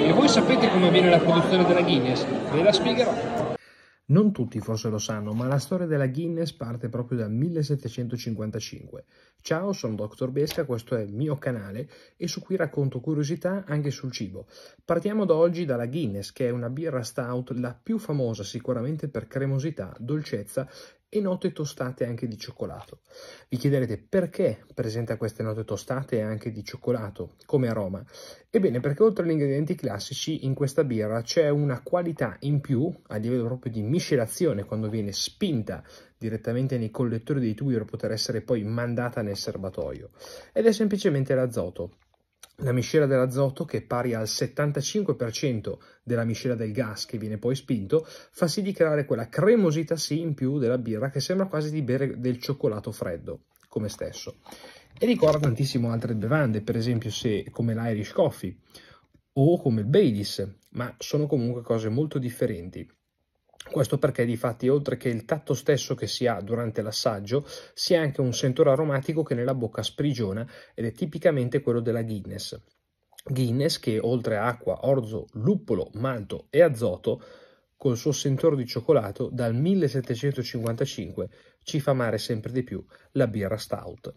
E voi sapete come avviene la produzione della Guinness? Ve la spiegherò. Non tutti forse lo sanno, ma la storia della Guinness parte proprio dal 1755. Ciao, sono Dr. Besca, questo è il mio canale e su cui racconto curiosità anche sul cibo. Partiamo da oggi dalla Guinness, che è una birra stout la più famosa sicuramente per cremosità, dolcezza e note tostate anche di cioccolato. Vi chiederete perché presenta queste note tostate anche di cioccolato come aroma? Ebbene, perché oltre agli ingredienti classici in questa birra c'è una qualità in più a livello proprio di miscelazione quando viene spinta direttamente nei collettori dei tubi per poter essere poi mandata nel serbatoio ed è semplicemente l'azoto la miscela dell'azoto, che è pari al 75% della miscela del gas che viene poi spinto, fa sì di creare quella cremosità sì in più della birra che sembra quasi di bere del cioccolato freddo, come stesso. E ricorda tantissimo altre bevande, per esempio se, come l'Irish Coffee o come il Baileys, ma sono comunque cose molto differenti. Questo perché di fatti oltre che il tatto stesso che si ha durante l'assaggio, si ha anche un sentore aromatico che nella bocca sprigiona ed è tipicamente quello della Guinness. Guinness che oltre a acqua, orzo, luppolo, malto e azoto, col suo sentore di cioccolato, dal 1755 ci fa amare sempre di più la birra stout.